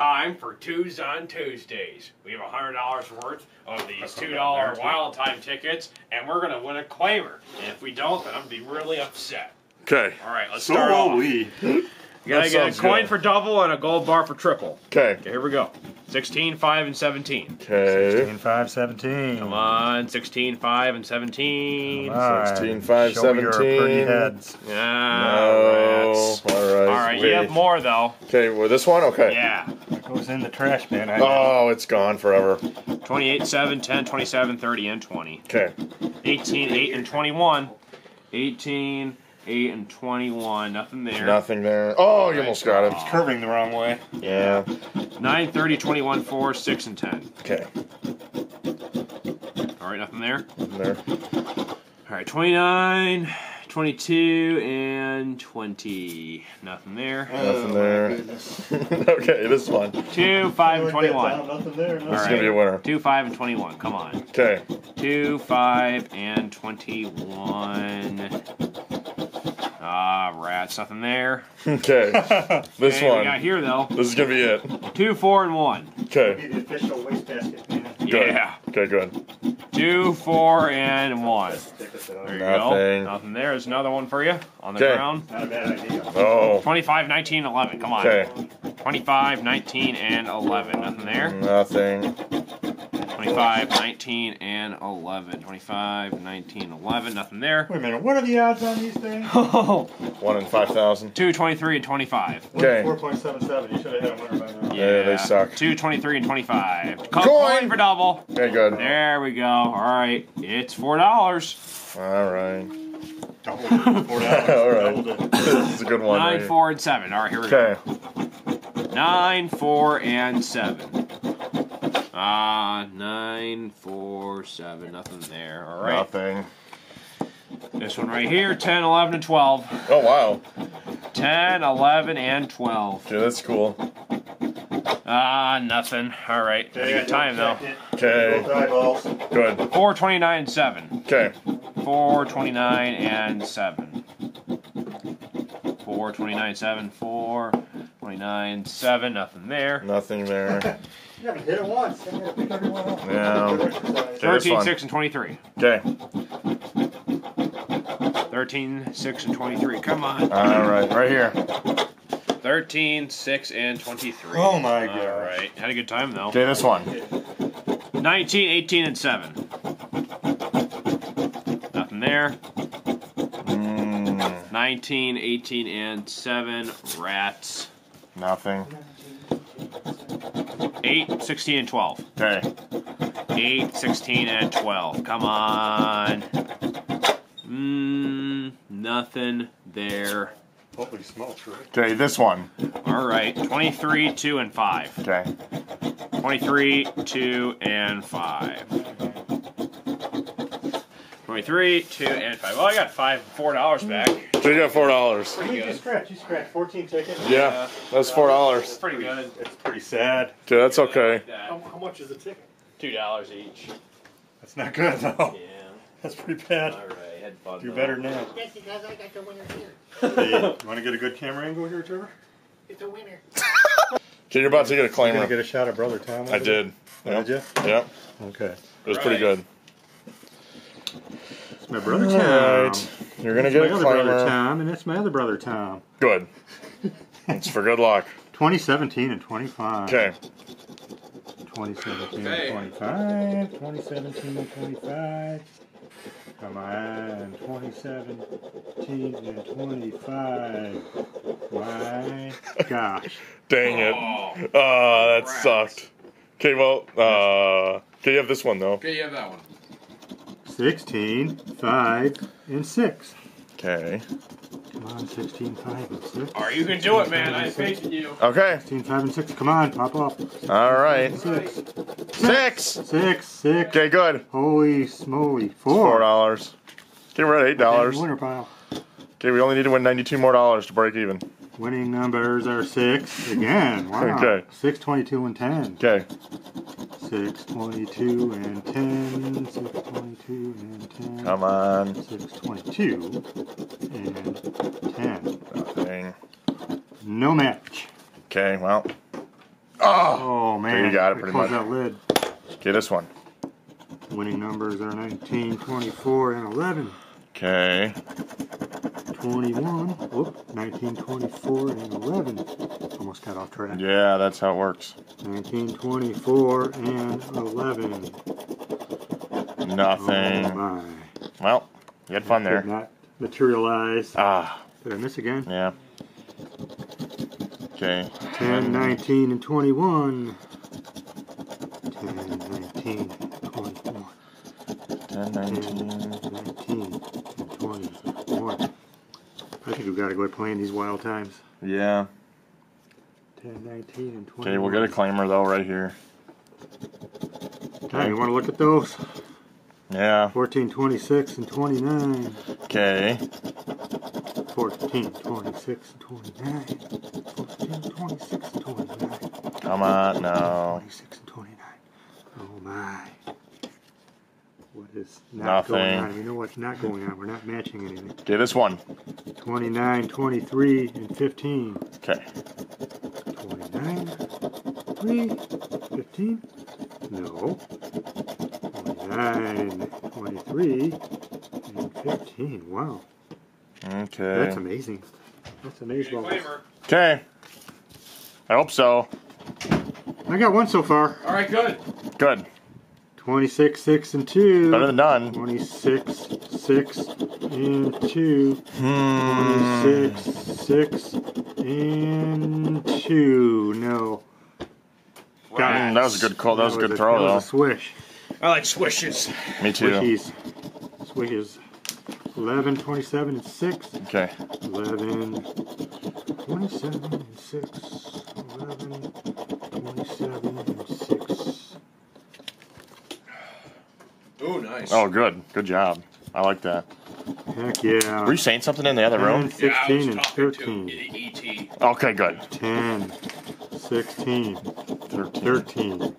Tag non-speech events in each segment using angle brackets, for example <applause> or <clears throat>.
time for Twos on Tuesdays. We have hundred dollars worth of these two dollar Wild Time tickets, and we're gonna win a claimer. And if we don't, then I'm gonna be really upset. Okay. All right, let's So start will off. we. You gotta That get a coin good. for double and a gold bar for triple. Okay. Okay, here we go. 16, 5, and 17. Okay. 16, 5, 17. Come on, 16, 5, and 17. Come on. 16, 5, Show me your pretty heads. Ah, No. rats. All right. All right, you have more though. Okay, well, this one? Okay. Yeah. It goes in the trash bin. I Oh, it's gone forever. 28, 7, 10, 27, 30, and 20. Okay. 18, 8, and 21. 18, 8, and 21. Nothing there. Nothing there. Oh, you almost got him. Right. curving the wrong way. Yeah. 9, 30, 21, 4, 6, and 10. Okay. All right, nothing there. There. All right, 29, 22, and 20. Nothing there. Nothing there. <laughs> okay, this one. 2, 5, and 21. Nothing there. All This is right. gonna be a winner. 2, 5, and 21. Come on. Okay. 2, 5, and 21. Ah, rats. Nothing there. Okay. This Okay, We got here, though. This is gonna be it. 2, 4, and 1. Okay. the official wastebasket. Good. Yeah. Okay, good. 2, 4, and 1. There you go. Nothing. Nothing there. There's another one for you on the Okay. ground. Not a bad idea. Oh. 25, 19, 11. Come on. Okay. 25, 19, and 11. Nothing there. Nothing. 25, 19, and 11. 25, 19, 11. Nothing there. Wait a minute. What are the odds on these things? <laughs> One in 5,000. 2, 23, and 25. Okay. 4.77. You should have had a winner by now. Yeah, they suck. 2, 23, and Okay, Coin! coin for double. Okay, good. There we go. All right. It's $4. All right. Doubled it. Four dollars. <laughs> All right. Doubled it. <laughs> this is a good one. 9, right? 4, and 7. All right, here we go. Okay. 9, 4, and 7. Ah, 9, 4, 7. Nothing there. All right. Nothing. This one right here 10, 11, and 12. Oh, wow. 10, 11, and 12. Okay, that's cool. Ah, nothing. All right. Had a good time, though. Okay. Good. 4, 29, and 7. Okay. 4, 29, and 7. 4, 29, 7. 4, 29, 7. Nothing there. Nothing there. <laughs> You haven't hit it once. You gotta pick everyone up. Yeah. Good exercise. Okay, this 13, 6, and 23. Okay. 13, 6, and 23. Come on. All right. Right here. 13, 6, and 23. Oh my god. All right. Had a good time, though. Okay, this one. 19, 18, and 7. Nothing there. Mm, 19, 18, and 7. Rats. nothing. 8, 16, and 12. Okay. 8, 16, and 12. Come on. Mmm, nothing there. Holy smokes, Rick. Okay, this one. All right. 23, 2, and 5. Okay. 23, 2, and 5. 23, 2, and 5. Well, I got five, $4 back. So you got four dollars. What did you scratch? You scratched 14 tickets? Yeah, that's four dollars. Pretty good. It's pretty sad. Dude, that's okay. How, how much is a ticket? Two dollars each. That's not good, though. Yeah. That's pretty bad. All right. Had fun. Do though. better now. that. Yes, because I got the winner here. Hey, <laughs> you want to get a good camera angle here, Trevor? It's a winner. <laughs> Okay, you're about to get a You gonna get a shot of Brother Tom? I did. Yep. Did you? Yep. Okay. It was pretty good. It's my brother All Tom. right. You're gonna It's get my a other brother. Tom, and that's my other brother Tom. Good. <laughs> It's for good luck. 2017 and 25. Okay. 2017 Okay. and 25. 2017 and 25. Come on. 2017 and 25. My <laughs> gosh. Dang it. Oh. Oh, that Rats. sucked. Okay, well, uh, okay, you have this one though. Okay, you have that one. 16, 5, and 6. Okay. Come on, 16, 5, and 6. All right, you can do it, man. I faith in you. Okay. 16, 5, and 6. Come on, pop off. All right. 6. Six. 6, 6. Okay, good. Holy smoly. Four 4. dollars. Okay, we're at eight dollars. Winner pile. Okay, we only need to win ninety-two more dollars to break even. Winning numbers are 6. Again. Wow. <laughs> Okay. 6, 22, and 10. Okay. 6, 22, and 10. 6, 22, and 10. Come on. 6, 22, and 10. Nothing. No match. Okay, well, Oh, Oh man, you got it pretty much. that lid. okay, this one. Winning numbers are 19, 24, and 11. Okay. 21. Whoop. 1924 and 11. Almost got off track. Yeah, that's how it works. 1924 and 11. Nothing. Oh my. Well, you had fun Did there. not materialize. Ah, Did I miss again? yeah. Okay. 10, 19, and 21. 10, 19, 21. 10, 10, 19. 19, and 21. I think we've got to go playing these wild times. Yeah. 10, 19, and 21. Okay, we'll get a claimer though right here. Hey, you want to look at those? Yeah. 14, 26, and 29. Okay. 14, 26, and 29. 14, 26, and 29. Come on, no. 26 and 29. Oh my. What is not going Nothing. on? You know what's not going on? We're not matching anything. Okay, this one. 29, 23, and 15. Okay. 29, 3, 15. No. 29, 23, and 15. Wow. Okay. That's amazing. That's amazing. Okay. I hope so. I got one so far. All right, good. Good. 26, 6, and 2. Better than none. 26, 6, and 2. Hmm. 26, 6, and 2. No. Got Mm, that was a good call. That was a good throw, that though. was a swish. I like swishes. Me too. Swishies. Swishes. 11, 27, and 6. Okay. 11, 27, and 6. 11, 27, and 6. Ooh, nice. Oh, good. Good job. I like that. Heck yeah. Were you saying something in the other 10, room? 16, yeah, I was and 13. to E.T. Okay, good. 10, 16, 13. 13,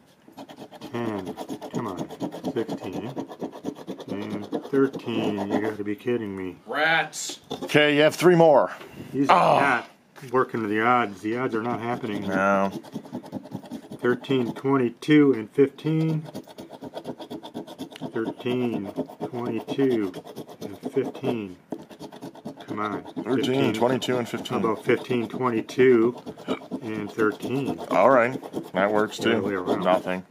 10, come on, 16, and 13. You got to be kidding me. Rats. Okay, you have three more. These Oh. are ah. not working to the odds. The odds are not happening. No. 13, 22, and 15. 13, 22, and 15. Come on. 13, 22, and How 15. about 15, 22, and 13? All right. That works The other way too. around. Nothing.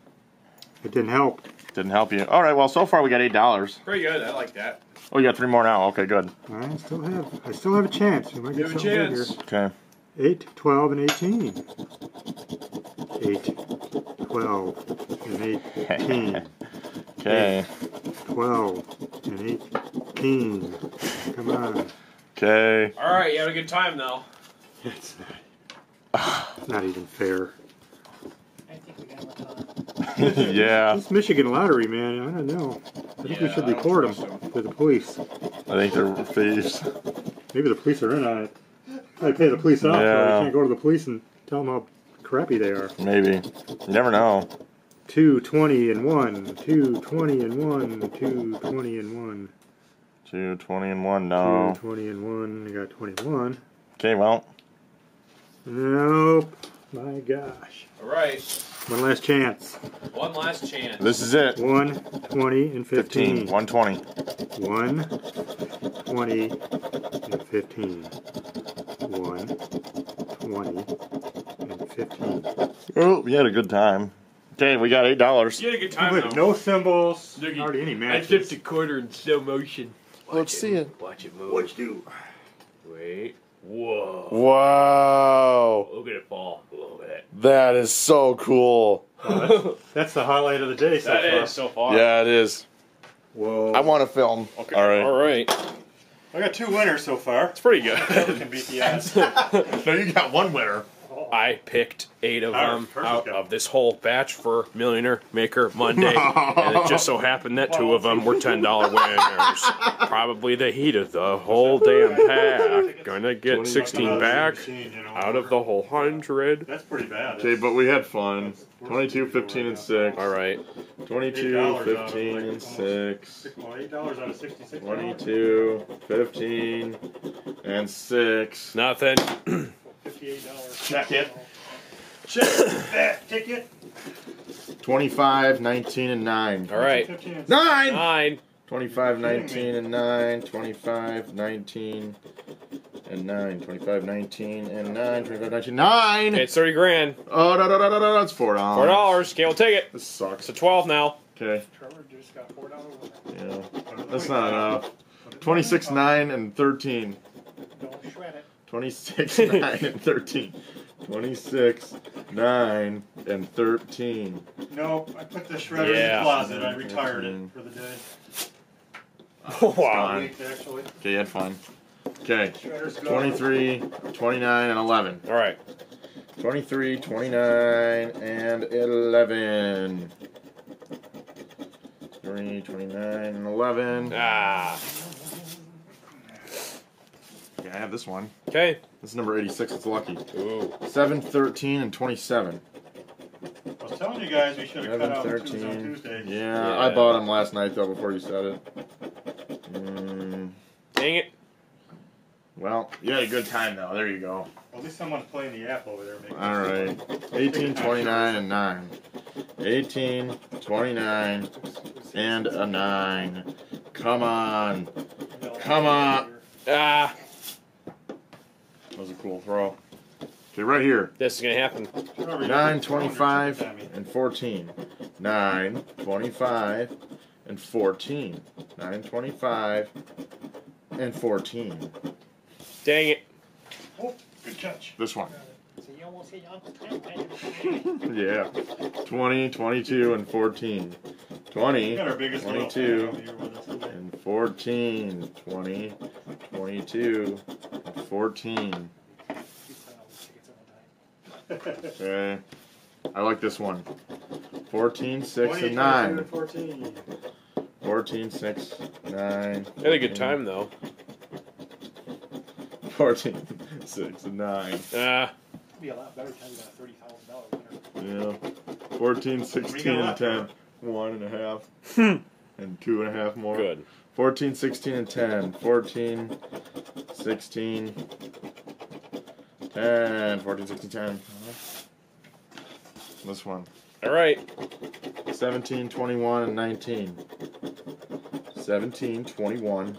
It didn't help. Didn't help you. All right, well, so far we got $8. Pretty good. I like that. Oh, you got three more now. Okay, good. I still have I still have a chance. We might You get have a something good chance. here. Okay. 8, 12, and 18. 8, 12, and 18. <laughs> Okay. 12, and 18. Come on. Okay. All right, you had a good time though. It's not, not even fair. I think we got one <laughs> yeah. This Michigan lottery, man, I don't know. I think we should report them trust 'em. to the police. I think they're thieves. Maybe the police are in on it. I pay the police off, so Yeah. can't go to the police and tell them how crappy they are. Maybe. You never know. Two twenty and one, two twenty and one, two twenty and one, Two, 20, and 1. No. two twenty and one. You got twenty-one. Okay, well. Nope. My gosh. All right, One last chance. one last chance. This is it. One, twenty, and 15. fifteen. 120. One, twenty, and fifteen. One, twenty, and fifteen. Oh, we had a good time. Okay, we got $8. You had a good time With though. no symbols, Look at- hardly any I matches. flipped a quarter in slow motion. Let's see it. Watch it move. What you Wait. Whoa. Wow. Look at it fall. Look at it. That is so cool. <laughs> Oh, do? That's the highlight of the day so That far. is so far. Yeah, it is. Whoa. I want to film. Okay. All right. All right. I got two winners so far. It's pretty good. can beat the odds. <laughs> <laughs> No, you got one winner. I picked eight of Our them first out guy. of this whole batch for Millionaire Maker Monday, <laughs> and it just so happened that two of them were ten dollar <laughs> winners. Probably the heat of the whole damn pack. Gonna get sixteen back out of the whole hundred. That's pretty bad. Okay, but we had fun. 22, 15, and 6. All right. 22, 15, and 6. Well, eight dollars out of sixty-six. 22, 15, and 6. Nothing. <clears throat> Fifty-eight dollars. Check it. Check that ticket. 25, 19, and 9. All right. 15 and 9! Nine. 25, 19, and 9. 25, 19, and 9. 25, 19, and 9. 25, 19, 9! Okay, it's 30 grand. Oh, no, no, no, no, no, that's $4. Four dollars. Okay, we'll take it. This sucks. It's a 12 now. Okay, Trevor just got four dollars. yeah. That's not enough. 26, 9, and 13. Don't shred it. 26, <laughs> 9, and 13. 26, 9, and 13. Nope, I put the shredder in Yeah. the closet. I retired it for the day. wow. Fine. Week, actually. Okay, you had fun. Okay, Shredder's gone. 23, 29, and 11. All right. 23, 29, and 11. 3, 29, and 11. Ah. Okay, I have this one. Okay. This is number 86. It's lucky. Ooh. 7, 13, and 27. I was telling you guys we should have cut out the Tuesday on 13. Tuesdays. Yeah, Yeah. I bought them last night, though, before you said it. Mm, Dang it. well, you had a good time, though. There you go. Well, at least someone's playing the app over there. Making All right. 18, 29, and 9. 18, 29, and a 9. Come on. Come on. Ah. That was a cool throw. Okay, right here. This is gonna happen. 9, 25, and 14. 9, 25, and 14. 9, 25, and 14. Dang it. Oh, good catch. This one. So you almost hit Uncle Sam. Yeah. 20, 22, and 14. 20, We got our biggest little 22, fan over here with us today. and 14. 20, 22, and 14. Okay. I like this one. 14, 6, and 9. 22, 14. 14, 6, 9. Had a good time though. <laughs> 14, 6, and 9. Ah. Be a lot better time you a thirty thousand dollar winner. Yeah. 14, 16, and 10. One and a half. and two and a half more. Good. 14, 16, and 10. 14, 16, 10. 14, 16, 10. This one. All right. 17, 21, and 19. 17, 21.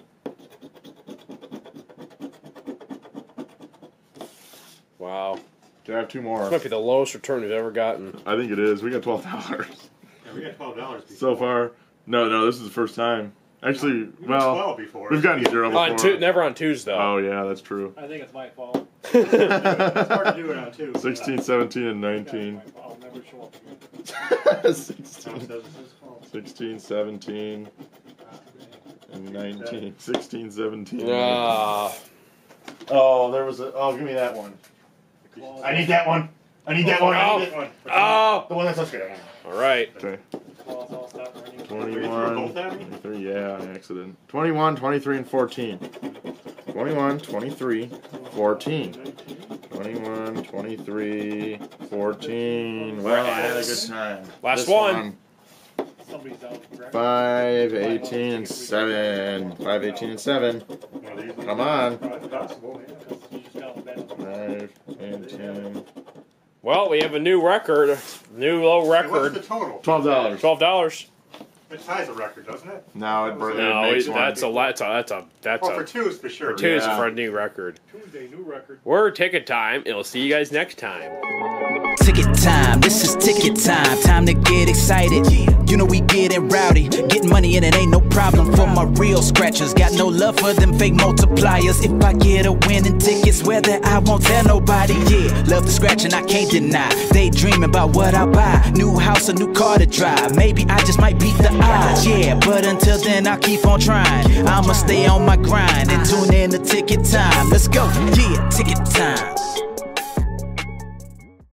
Wow. Do I have two more? This might be the lowest return we've ever gotten. I think it is. We got twelve <laughs> dollars Yeah, we got twelve dollars so far. No, no, this is the first time. Actually, We got well, before. we've gotten zero before. On two, never on twos though. Oh yeah, that's true. I think it's my fault. <laughs> it's hard to do it on two. 16, 17, and 19. my fault. I'll never show up again. 16, Tom says it's his fault. 16, 17, and 19. 16, 17. Ah. Oh, there was a. Oh, give me that one. I need that one. I need that one. I need One. Oh. The one that's on screen. All right. Okay. 21, both 23, yeah, an accident. 21, 23, and 14. 21, 23, 14. 21, 23, 14. Well, I had a good time. Last This one. Somebody's out. correct? 5, 18, and 7. 5, 18, and 7. One of these? Come on. It's possible, yeah. You just got a bet. 5, 18. Well, we have a new record. New low Hey, What's the total? $12. Twelve dollars. It ties a record, doesn't it? No, it, br- No, it makes it- one. that's a lot. That's a that's a that's Oh, for a twos for sure. twos Yeah. for a new record. Tuesday, new record. We're ticket time, and we'll see you guys next time. Ticket time, this is ticket time. Time to get excited. You know we getting rowdy. Getting money and it ain't no problem for my real scratchers. Got no love for them fake multipliers. If I get a winning ticket, swear that I won't tell nobody. Yeah, love the scratching, I can't deny. Daydreaming about what I buy. New house, a new car to drive. Maybe I just might beat the odds. Yeah, but until then, I'll keep on trying. I'ma stay on my grind and tune in to ticket time. Let's go. Yeah, ticket time.